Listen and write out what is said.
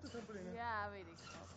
op de trampoline? Ja, weet ik wel.